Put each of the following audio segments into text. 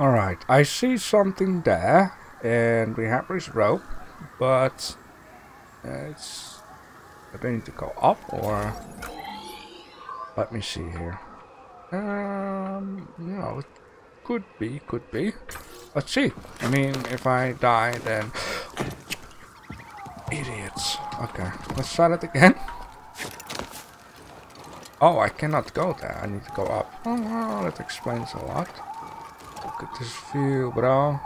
Alright, I see something there, and we have this rope, but uh, it's... I need to go up, or... Let me see here. Um, no, it could be, could be. Let's see. I mean, if I die, then... Idiots. Okay, let's try it again. Oh, I cannot go there. I need to go up. Oh, well, that explains a lot. Look at this view, bro.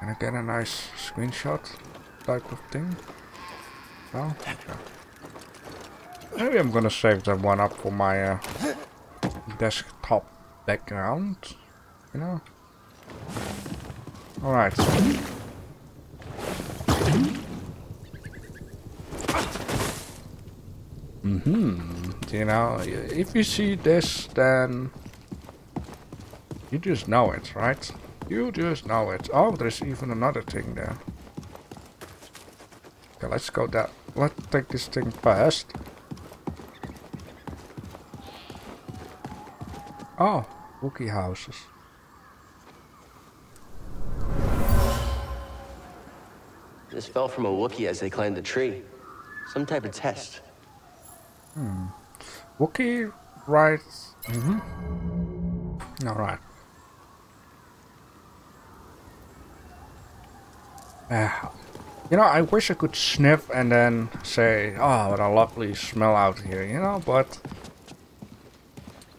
Can I get a nice screenshot type of thing? No? Okay. Maybe I'm gonna save that one up for my uh, desktop background, you know? Alright. Mm-hmm. You know, if you see this, then you just know it, right? You just know it. Oh, there's even another thing there. Okay, let's go that. Let's take this thing first. Oh, Wookie houses. This fell from a Wookiee as they climbed the tree. Some type of test. Hmm. Wookie writes. Mm-hmm. Alright. Uh, you know, I wish I could sniff and then say, oh, what a lovely smell out here, you know, but...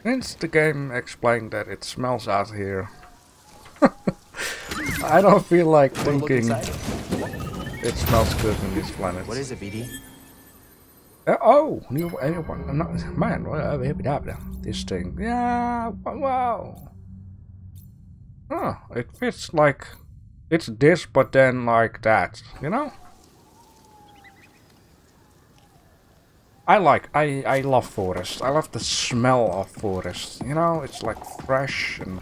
Since the game explained that it smells out here, I don't feel like thinking it smells good in this planet. What is it, BD? Uh, oh, new anyone? Not man. This thing. Yeah. Wow. Oh, it fits like it's this, but then like that. You know. I like. I I love forest. I love the smell of forest. You know, it's like fresh and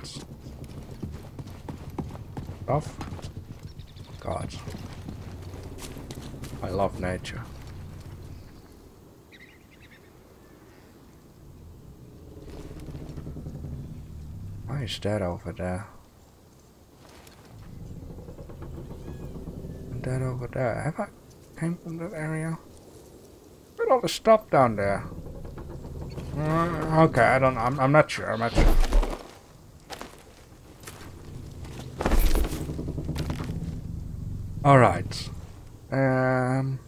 stuff. God. I love nature. Why is that over there? And that over there. Have I came from that area? Look at all the stuff down there. Uh, okay, I don't I'm, I'm not sure. I'm not sure. Alright. Um...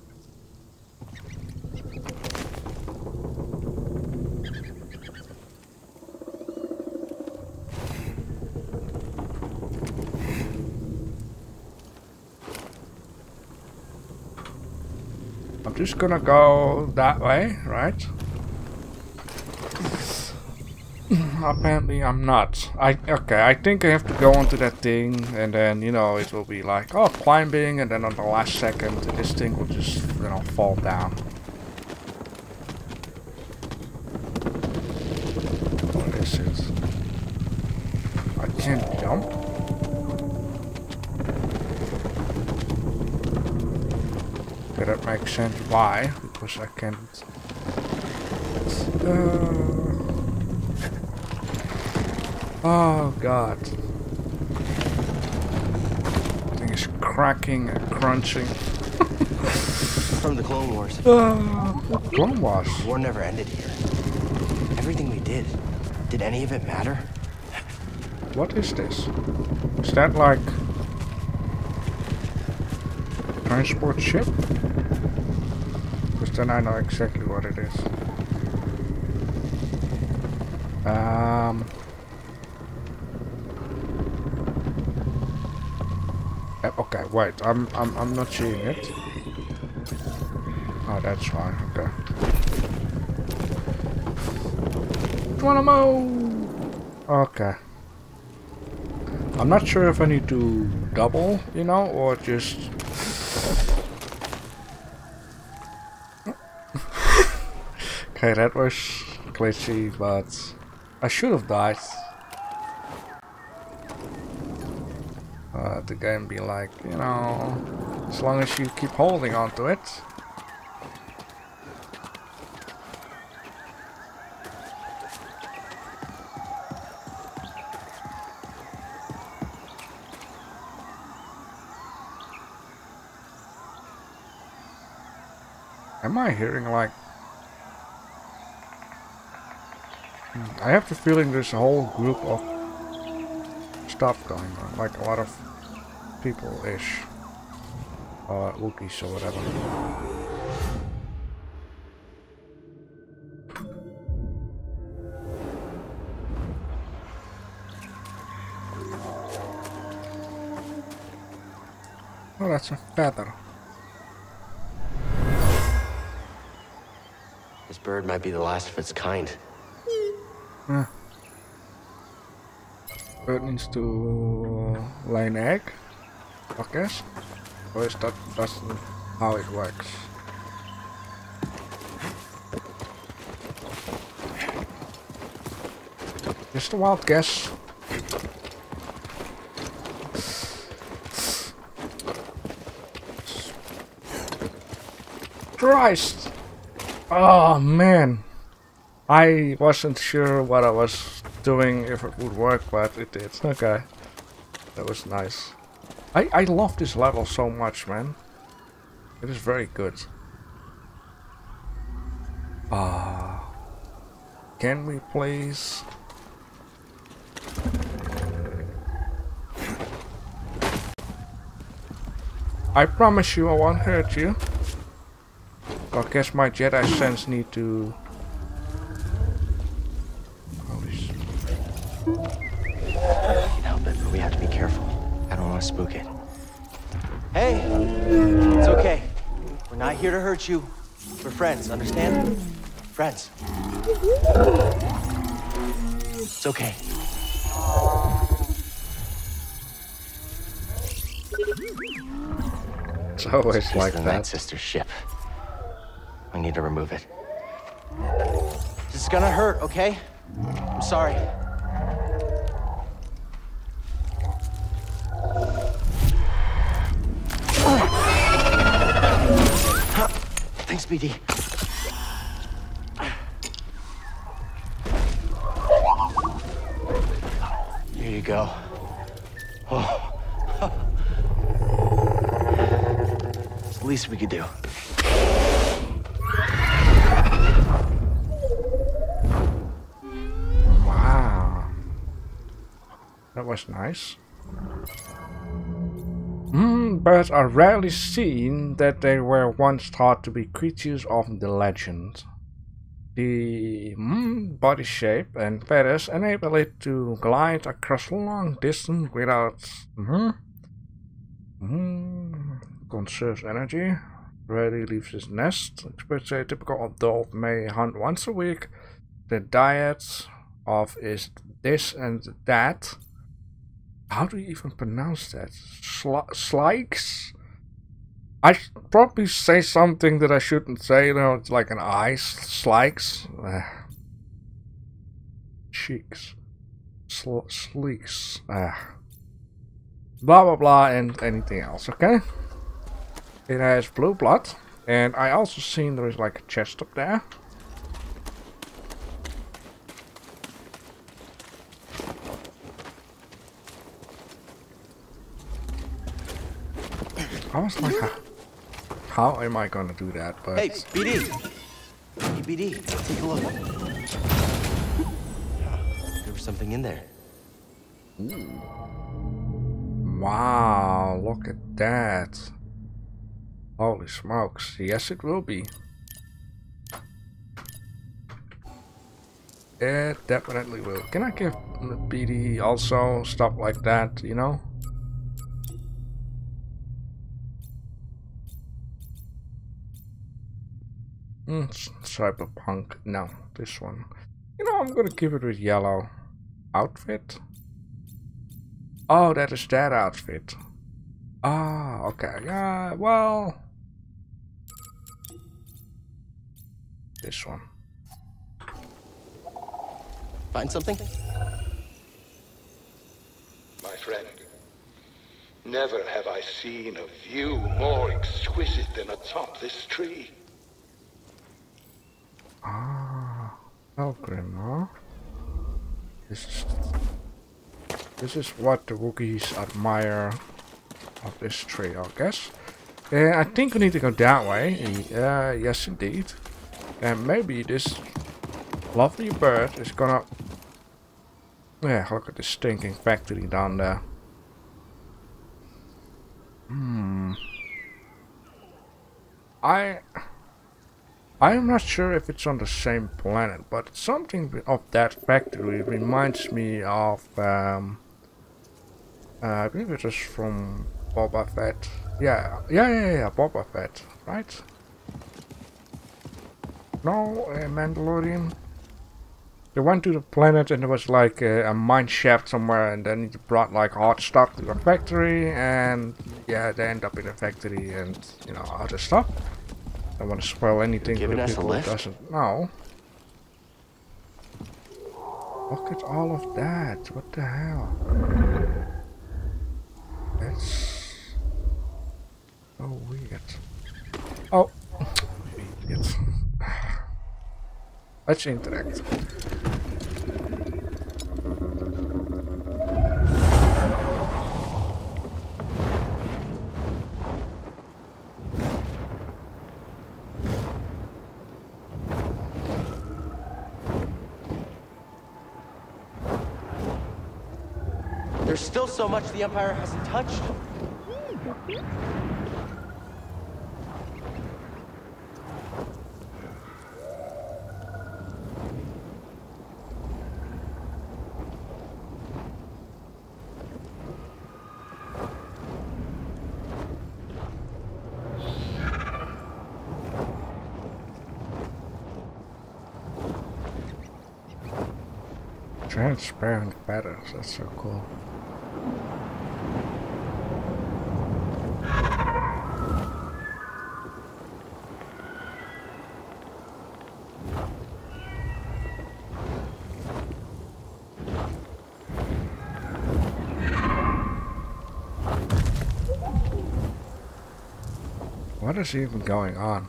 just gonna go that way, right? Apparently I'm not. I okay, I think I have to go onto that thing and then, you know, it will be like, oh, climbing and then on the last second this thing will just, you know, fall down. What is it? I can't jump? Makes sense. Why? Because I can't... Uh... Oh god. Thing is cracking and crunching. From the Clone Wars. Uh, Clone Wars? War never ended here. Everything we did, did any of it matter? What is this? Is that like... Transport ship? Because then I know exactly what it is. Um... Uh, okay, wait. I'm I'm I'm not seeing it. Oh, that's fine. Okay. Geronimo! Okay. I'm not sure if I need to double, you know, or just... Okay, that was glitchy, but I should have died. Uh, the game be like, you know, as long as you keep holding on to it. Am I hearing like I have the feeling there's a whole group of stuff going on, like a lot of people-ish. Or Wookiees or whatever. Oh, that's a feather. This bird might be the last of its kind. Huh. Bird needs to lay an egg, Okay. Or is that just how it works? Just a wild guess. Christ! Oh man. I wasn't sure what I was doing, if it would work, but it did. Okay. That was nice. I, I love this level so much, man. It is very good. Ah. can we please... I promise you I won't hurt you. I guess my Jedi sense need to... can help it, but we have to be careful. I don't want to spook it. Hey! It's okay. We're not here to hurt you. We're friends, understand? Friends. It's okay. It's always like the that. Night Sister ship. We need to remove it. This is gonna hurt, okay? I'm sorry. BD. Here you go. Oh. It's the least we could do. Wow. That was nice. Mm, birds are rarely seen that they were once thought to be creatures of the legend. The mm, body shape and feathers enable it to glide across long distance without mm, mm, conserves energy. Rarely leaves its nest. Experts say a typical adult may hunt once a week. The diet of is this and that. How do you even pronounce that? Sli slikes? I should probably say something that I shouldn't say, you know, it's like an ice. Slikes. Uh, cheeks. Sl sleeks. Uh, blah blah blah and anything else, okay? It has blue blood. And I also seen there is like a chest up there. I was like, how, am I gonna do that? But Hey, BD! Hey, BD, take a look. There was something in there. wow, look at that. Holy smokes. Yes, it will be. It definitely will. Can I give BD also stuff like that, you know? Mm, cyberpunk. No, this one. You know, I'm gonna give it with yellow. Outfit? Oh, that is that outfit. Ah, okay. Yeah, well... This one. Find something? My friend, never have I seen a view more exquisite than atop this tree. Ah, Pelgrim, huh? This is, this is what the Wookiees admire of this tree, I guess. Uh, I think we need to go that way. Uh, yes, indeed. And maybe this lovely bird is gonna... Yeah, look at this stinking factory down there. Hmm. I... I'm not sure if it's on the same planet, but something of that factory reminds me of, um, uh, I believe it was from Boba Fett. Yeah, yeah, yeah, yeah, Boba Fett, right? No, uh, Mandalorian. They went to the planet and there was like a, a mine shaft somewhere and then he brought like hot stuff to the factory and yeah, they end up in a factory and, you know, other stuff don't want to spoil anything for a people who doesn't know. Look at all of that. What the hell? That's so weird. Oh, idiot. Let's interact. So much the Empire hasn't touched. Transparent patterns. That's so cool. Is even going on?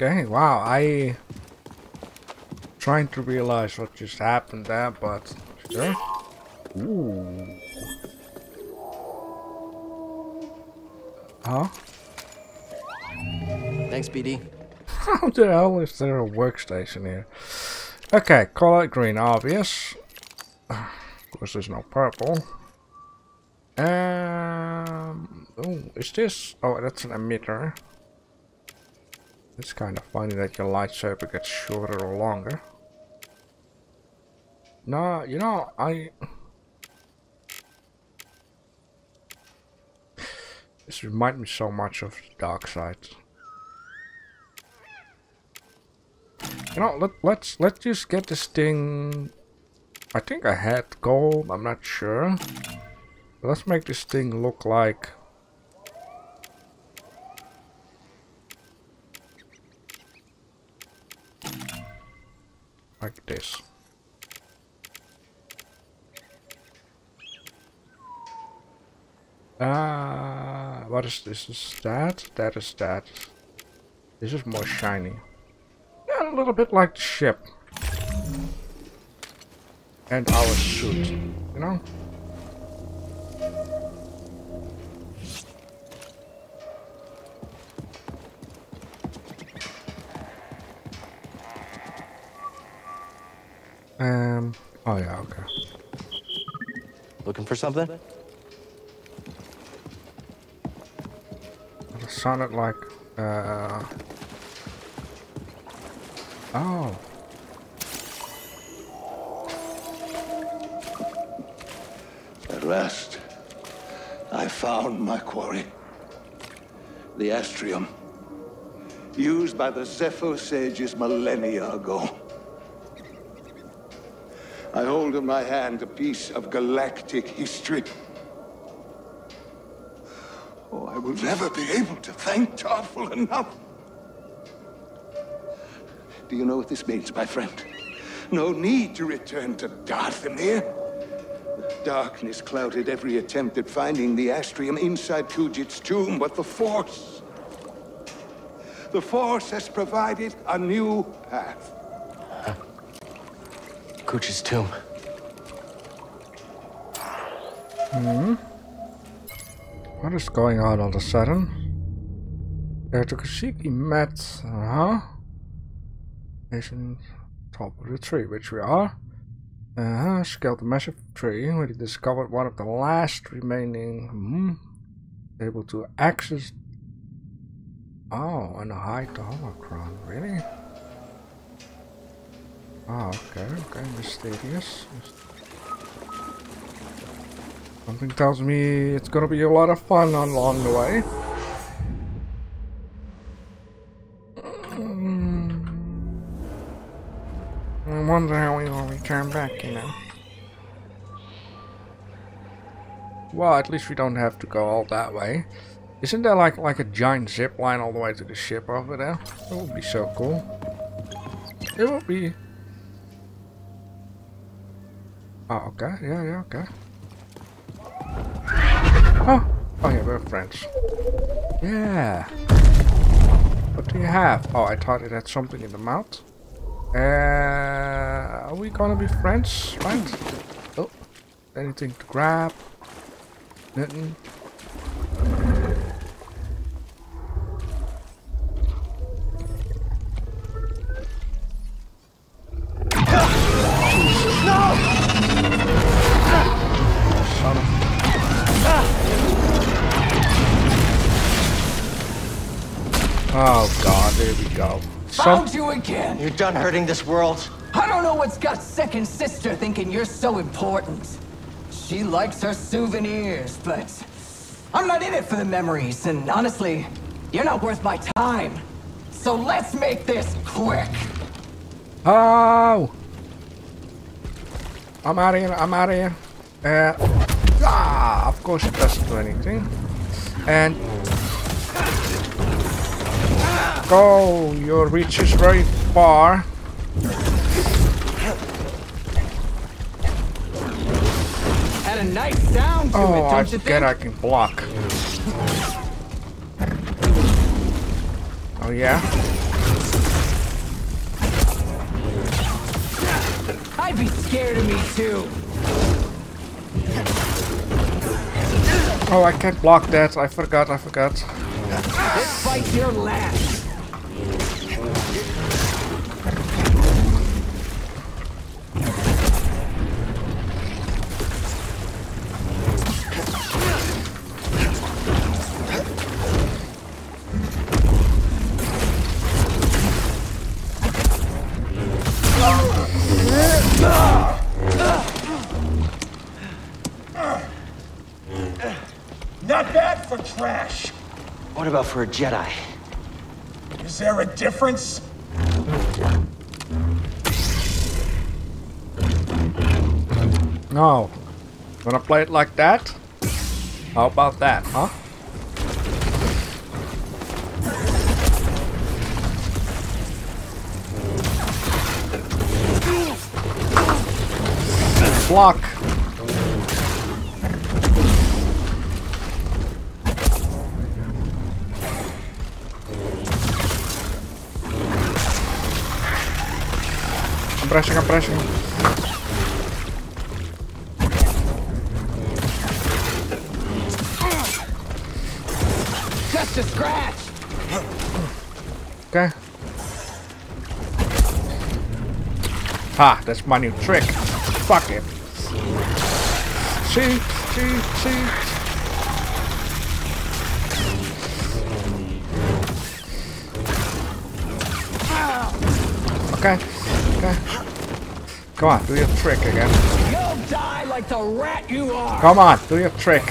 Okay. Wow, I trying to realize what just happened there, but sure. Ooh. Huh? Thanks, BD. How the hell is there a workstation here? Okay, call it green, obvious. Of course, there's no purple. Um, oh, is this? Oh, that's an emitter. It's kind of funny that your lightsaber gets shorter or longer. No, you know, I... This reminds me so much of dark side. You know, let, let's let's just get this thing. I think I had gold. I'm not sure. Let's make this thing look like. Like this. Ah, what is this? Is that? That is that. This is more shiny. Yeah, a little bit like the ship. And our suit, you know? Um, oh yeah, okay. Looking for something? Sounded like, uh... Oh. At last, I found my quarry. The Astrium. Used by the Zeffo sages millennia ago. I hold in my hand a piece of galactic history. Oh, I will never be able to thank Tarfful enough. Do you know what this means, my friend? No need to return to Dathomir. Darkness clouded every attempt at finding the Astrium inside Kujet's tomb, but the Force... The Force has provided a new path. Kuja's tomb. Hmm? What is going on all of a sudden? Uh, the Kashyyyk met, uh-huh. Nation top of the tree, which we are. Uh-huh, scaled a massive tree he discovered one of the last remaining, hmm, able to access, oh, and hide the holocron, really? Oh, okay, okay, mysterious. Something tells me it's gonna be a lot of fun along the way. Mm. I wonder how we will return back, you know. Well, at least we don't have to go all that way. Isn't there like like a giant zip line all the way to the ship over there? That would be so cool. It would be. Oh, okay. Yeah, yeah, okay. Oh, oh yeah, we're friends. Yeah. What do you have? Oh, I thought it had something in the mouth. Uh, are we gonna be friends, right? Oh, anything to grab? Nothing. There we go. Some Found you again. You're done hurting this world. I don't know what's got second sister thinking you're so important. She likes her souvenirs, but I'm not in it for the memories, and honestly, you're not worth my time. So let's make this quick. Oh! I'm out of here, I'm out of here. Uh, ah, of course it doesn't do anything. And... Go! Your reach is very far. Had a nice sound to it, Oh, I don't you forget? I can block. Oh yeah? I'd be scared of me too. Oh, I can't block that. I forgot, I forgot. This fight's your last. For a Jedi? Is there a difference? No. Wanna play it like that? How about that, huh? Block. I'm pressing, I'm pressing. Just a scratch. Okay. Ha, that's my new trick. Fuck it. See, see, see. Okay, Come on, do your trick again. You'll die like the rat you are. Come on, do your trick.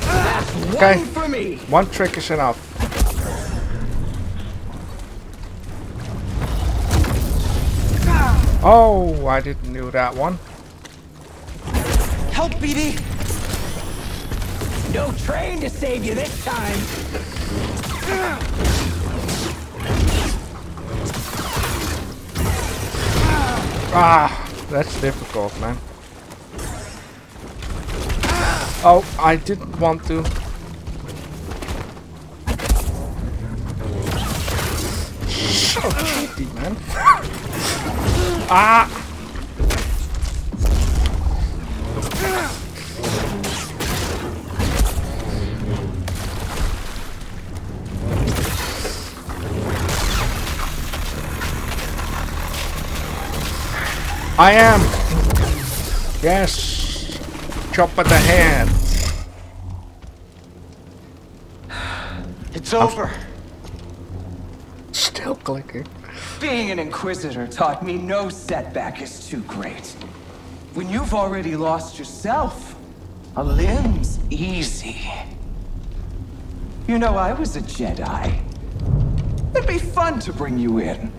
That's Okay. one for me. One trick is enough. Oh, I didn't do that one. Help, BD! No train to save you this time. Ah, that's difficult, man. Oh, I didn't want to. So cheaty, man. ah! I am. Yes. Chop at the hand. It's over. Still clicking. Being an Inquisitor taught me no setback is too great. When you've already lost yourself, a limb's easy. You know, I was a Jedi. It'd be fun to bring you in.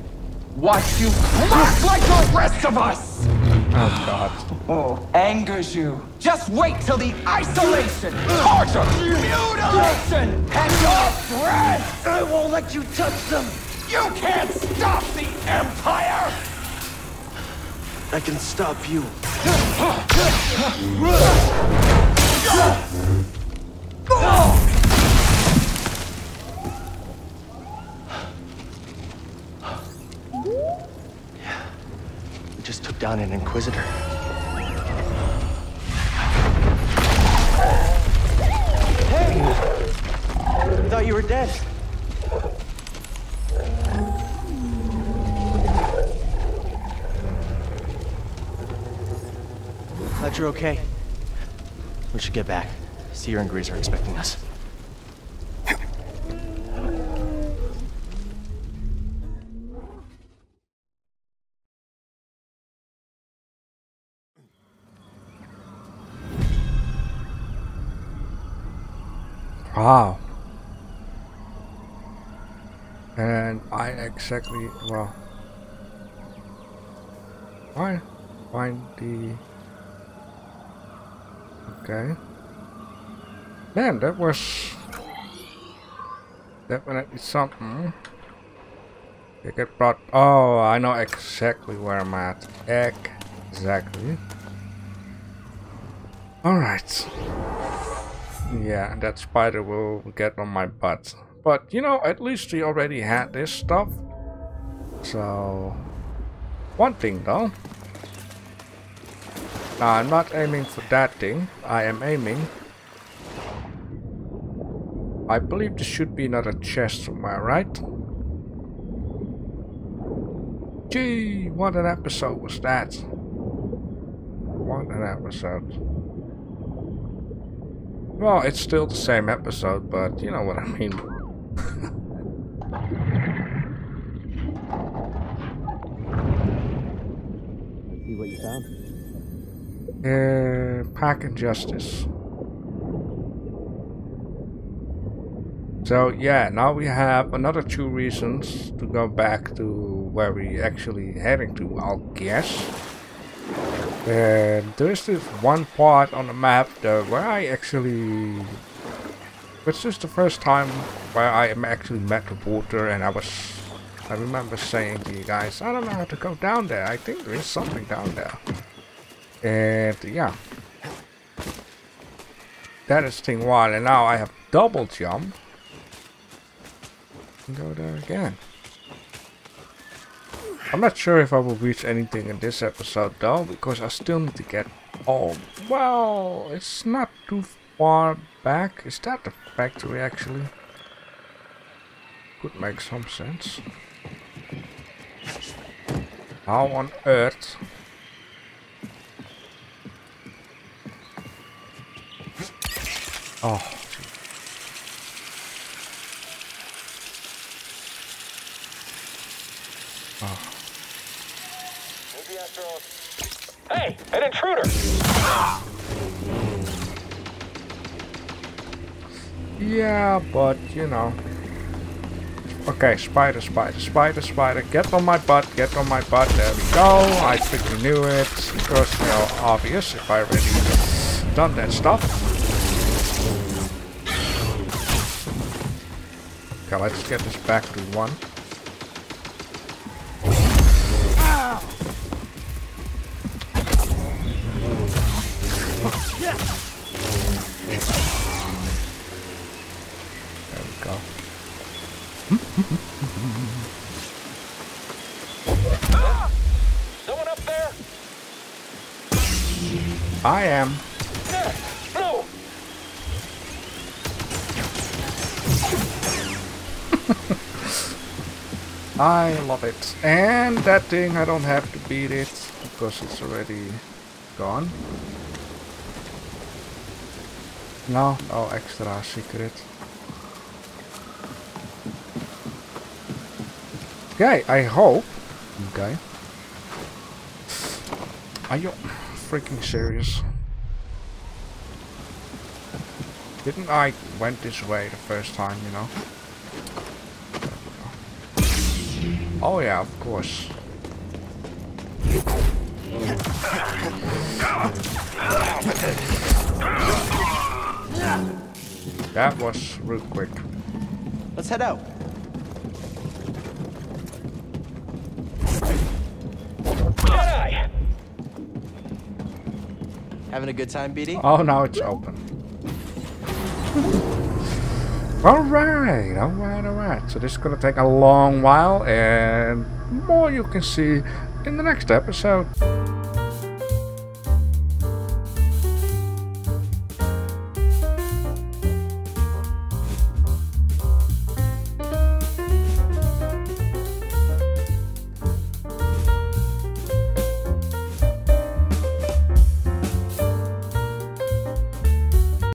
Watch you crack like the rest of us! Oh god. Oh, angers you. Just wait till the isolation, torture, mutilation, and your breath! I won't let you touch them. You can't stop the Empire! I can stop you. We down an Inquisitor. Hey! I thought you were dead. Glad you're okay. We should get back. Cere and Greez are expecting us. Exactly, well. Why find the... Okay. Man, that was definitely something. You get brought. Oh, I know exactly where I'm at. Exactly. Alright. Yeah, that spider will get on my butt. But, you know, at least we already had this stuff. So... One thing though. Now, I'm not aiming for that thing. I am aiming... I believe there should be another chest somewhere, right? Gee, what an episode was that? What an episode. Well, it's still the same episode, but you know what I mean. See what you found? Uh, Pack and Justice. So yeah, now we have another two reasons to go back to where we actually heading to, I'll guess. And there's this one part on the map though where I actually... It's just the first time where I am actually met the water and I was... I remember saying to you guys, I don't know how to go down there. I think there is something down there. And yeah. That is thing one and now I have double jump. Go there again. I'm not sure if I will reach anything in this episode though, because I still need to get home. Well, it's not too far back. Is that the factory actually? Could make some sense. How on earth? Oh. Hey, an intruder! Yeah, but you know. Okay, spider, spider, spider, spider. Get on my butt, get on my butt. There we go. I freaking knew it. Because, you know, obvious if I already done that stuff. Okay, let's get this back to one. I am. I love it. And that thing, I don't have to beat it because it's already gone. No, no extra secret. Okay, I hope. Okay. Are you freaking serious? Didn't I went this way the first time, you know? Oh yeah, of course. That was real quick. Let's head out. Having a good time, BD? Oh, now it's open. Alright, alright, alright. So this is gonna take a long while and more you can see in the next episode.